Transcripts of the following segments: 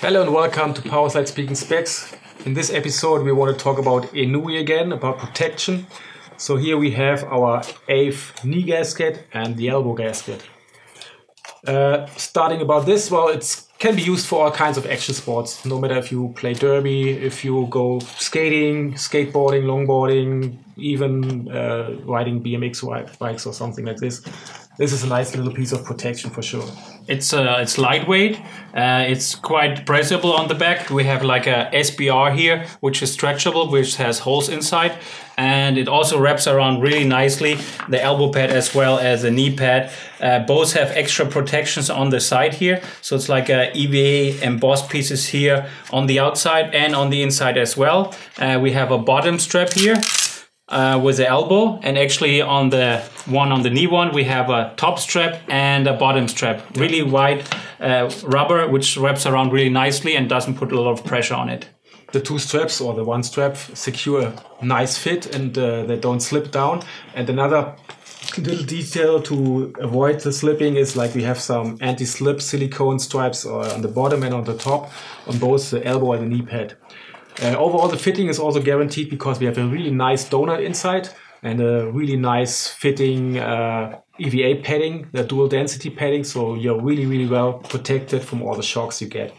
Hello and welcome to Powerslide Speaking Specs. In this episode we want to talk about Ennui again, about protection. So here we have our AVE knee gasket and the elbow gasket. Uh, starting about this, well, it can be used for all kinds of action sports. No matter if you play derby, if you go skating, skateboarding, longboarding, even uh, riding BMX bikes or something like this. This is a nice little piece of protection for sure. It's uh, it's lightweight. Uh, it's quite pressable on the back. We have like a SBR here, which is stretchable, which has holes inside, and it also wraps around really nicely the elbow pad as well as the knee pad. Uh, both have extra protections on the side here, so it's like a EVA embossed pieces here on the outside and on the inside as well. Uh, we have a bottom strap here uh, with the elbow and actually on the one on the knee one we have a top strap and a bottom strap. Really wide uh, rubber which wraps around really nicely and doesn't put a lot of pressure on it. The two straps or the one strap secure a nice fit and uh, they don't slip down. And another little detail to avoid the slipping is like we have some anti-slip silicone stripes uh, on the bottom and on the top on both the elbow and the knee pad uh, overall, the fitting is also guaranteed because we have a really nice donut inside and a really nice fitting uh, EVA padding, the dual density padding. So you're really, really well protected from all the shocks you get.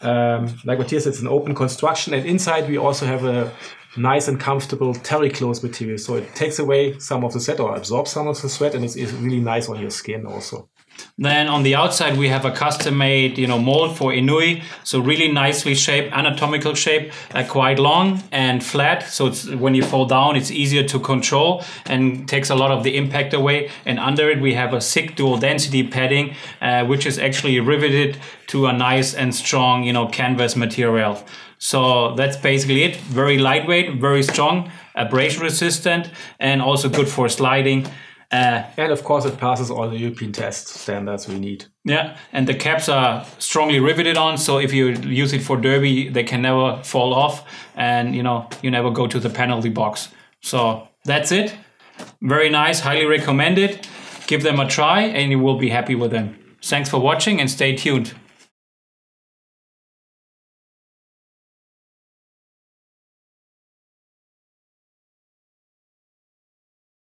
Um, like Matthias, it's an open construction, and inside we also have a nice and comfortable terry close material. So it takes away some of the sweat or absorbs some of the sweat, and it's, it's really nice on your skin also. Then on the outside, we have a custom made, you know, mold for Ennui. So really nicely shaped, anatomical shape, uh, quite long and flat. So it's when you fall down, it's easier to control and takes a lot of the impact away. And under it, we have a SICK dual density padding, uh, which is actually riveted to a nice and strong, you know, canvas material. So that's basically it. Very lightweight, very strong, abrasion resistant, and also good for sliding. Uh, and of course, it passes all the European test standards we need. Yeah, and the caps are strongly riveted on, so if you use it for derby, they can never fall off, and you know you never go to the penalty box. So that's it. Very nice, highly recommended. Give them a try, and you will be happy with them. Thanks for watching, and stay tuned.